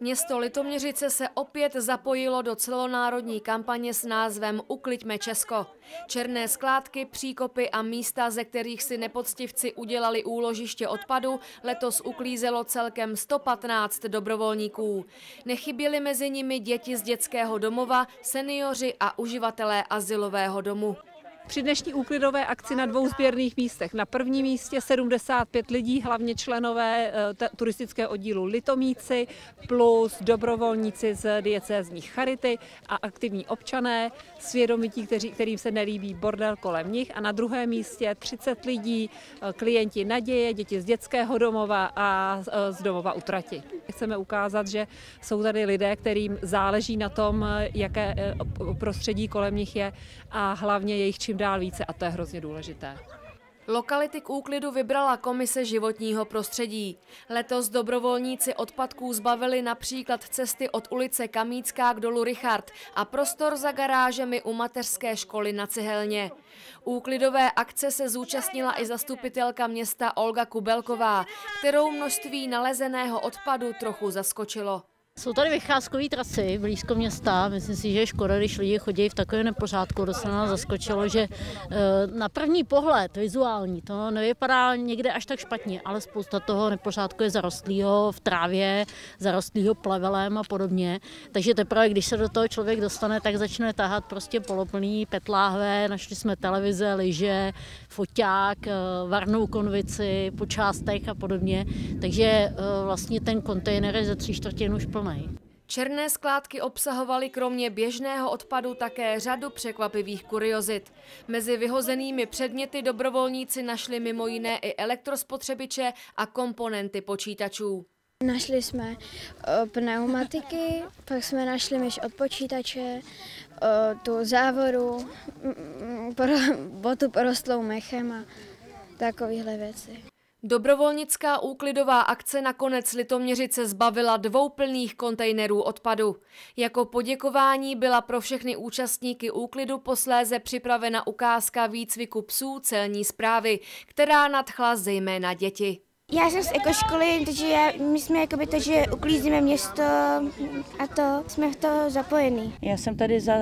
Město Litoměřice se opět zapojilo do celonárodní kampaně s názvem Ukliďme Česko. Černé skládky, příkopy a místa, ze kterých si nepoctivci udělali úložiště odpadu, letos uklízelo celkem 115 dobrovolníků. Nechyběly mezi nimi děti z dětského domova, seniori a uživatelé asilového domu. Při dnešní úklidové akci na dvou sběrných místech. Na prvním místě 75 lidí, hlavně členové eh, turistického oddílu Litomíci, plus dobrovolníci z diecézní Charity a aktivní občané, svědomití, kteří, kterým se nelíbí bordel kolem nich. A na druhém místě 30 lidí, eh, klienti Naděje, děti z dětského domova a eh, z domova utrati. Chceme ukázat, že jsou tady lidé, kterým záleží na tom, jaké prostředí kolem nich je a hlavně jejich čím čím dál více a to je hrozně důležité. Lokality k úklidu vybrala Komise životního prostředí. Letos dobrovolníci odpadků zbavili například cesty od ulice Kamícká k dolu Richard a prostor za garážemi u mateřské školy na Cihelně. Úklidové akce se zúčastnila i zastupitelka města Olga Kubelková, kterou množství nalezeného odpadu trochu zaskočilo. Jsou tady vycházkové trasy blízko města. Myslím si, že je škoda, když lidi chodí v takovém nepořádku. To se nás zaskočilo, že eh, na první pohled vizuální to nevypadá někde až tak špatně, ale spousta toho nepořádku je zarostlého v trávě, zarostlého plevelem a podobně. Takže teprve, když se do toho člověk dostane, tak začne tahat prostě poloplný petláhve. Našli jsme televize, lyže, foťák, eh, varnou konvici po částech a podobně. Takže eh, vlastně ten kontejner je ze tří čtvrtin už plný plnej. Černé skládky obsahovaly kromě běžného odpadu také řadu překvapivých kuriozit. Mezi vyhozenými předměty dobrovolníci našli mimo jiné i elektrospotřebiče a komponenty počítačů. Našli jsme eh, pneumatiky, pak jsme našli myš od počítače, eh, tu závoru, mm, mm, botu porostlou mechem a takovéhle věci. Dobrovolnická úklidová akce nakonec Litoměřice zbavila dvou plných kontejnerů odpadu. Jako poděkování byla pro všechny účastníky úklidu posléze připravena ukázka výcviku psů celní zprávy, která nadchla zejména děti. Já jsem z ekoškoly, takže já, my jsme jakoby to, že uklízíme město a to jsme v to zapojení. Já jsem tady za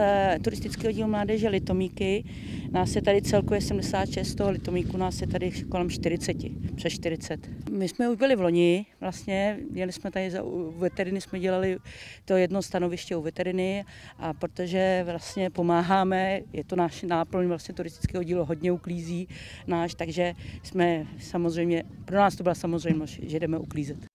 turistický oddíl mládeže Litomíky. Nás je tady celkově 76, toho Litomíku nás je tady kolem 40, přes 40. My jsme už byli v loni, vlastně, jeli jsme tady za, u veteriny, jsme dělali to jedno stanoviště u veteriny a protože vlastně pomáháme, je to náš náplň vlastně turistického dílu, hodně uklízí náš, takže jsme samozřejmě, pro nás to byla samozřejmost, že jdeme uklízet.